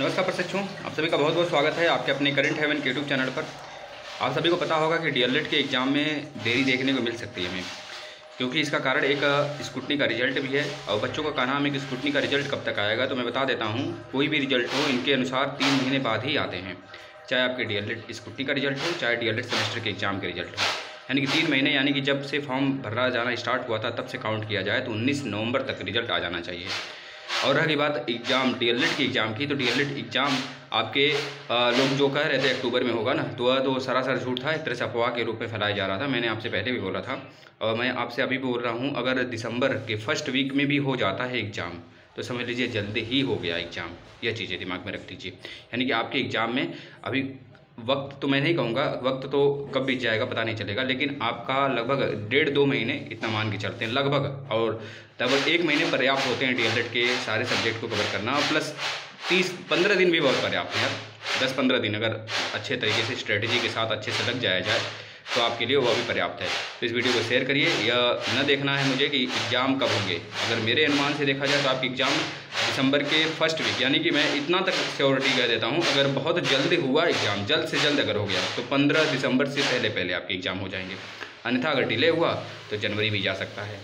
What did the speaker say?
नमस्कार प्रशिक्षु आप सभी का बहुत बहुत स्वागत है आपके अपने करंट हेवन के यूट्यूब चैनल पर। आप सभी को पता होगा कि डी के एग्ज़ाम में देरी देखने को मिल सकती है हमें, क्योंकि इसका कारण एक स्कूटनी का रिज़ल्ट भी है। और बच्चों का कहना है कि स्कूटनी का रिज़ल्ट कब तक आएगा तो मैं बता देता हूँ, कोई भी रिज़ल्ट हो, इनके अनुसार तीन महीने बाद ही आते हैं। चाहे आपके डी एल स्कूटनी का रिज़ल्ट हो, चाहे डी सेमेस्टर के एग्ज़ाम के रिज़ल्ट हो। यानी कि तीन महीने, यानी कि जब से फॉर्म भरा जाना स्टार्ट हुआ था, तब से काउंट किया जाए तो उन्नीस नवंबर तक रिज़ल्ट आ जाना चाहिए। और रही बात एग्ज़ाम डी की एग्ज़ाम की। तो डी एग्ज़ाम आपके लोग जो कह रहे थे अक्टूबर में होगा ना तो वह तो सरासर झूठ था, एक तरह से अफवाह के रूप में फैलाया जा रहा था। मैंने आपसे पहले भी बोला था। और मैं आपसे अभी बोल रहा हूँ, अगर दिसंबर के फ़र्स्ट वीक में भी हो जाता है एग्ज़ाम तो समझ लीजिए जल्दी ही हो गया एग्ज़ाम। यह चीज़ें दिमाग में रख दीजिए। यानी कि आपके एग्ज़ाम में अभी वक्त तो मैं नहीं कहूँगा, वक्त तो कब बीत जाएगा पता नहीं चलेगा, लेकिन आपका लगभग डेढ़ दो महीने इतना मान के चलते हैं, लगभग। और लगभग एक महीने पर्याप्त होते हैं डी के सारे सब्जेक्ट को कवर करना प्लस तीस, पंद्रह दिन भी बहुत पर्याप्त है। यार दस, पंद्रह दिन अगर अच्छे तरीके से स्ट्रेटजी के साथ अच्छे से लग जाया जाए तो आपके लिए वह भी पर्याप्त है। तो इस वीडियो को शेयर करिए, या न देखना है मुझे कि एग्ज़ाम कब होंगे। अगर मेरे अनुमान से देखा जाए तो आपकी एग्ज़ाम दिसंबर के फ़र्स्ट वीक यानी कि मैं इतना तक सिक्योरिटी कह देता हूँ, अगर बहुत जल्द हुआ एग्ज़ाम जल्द से जल्द अगर हो गया तो पंद्रह दिसंबर से पहले पहले आपके एग्ज़ाम हो जाएँगे। अन्यथा अगर डिले हुआ तो जनवरी भी जा सकता है।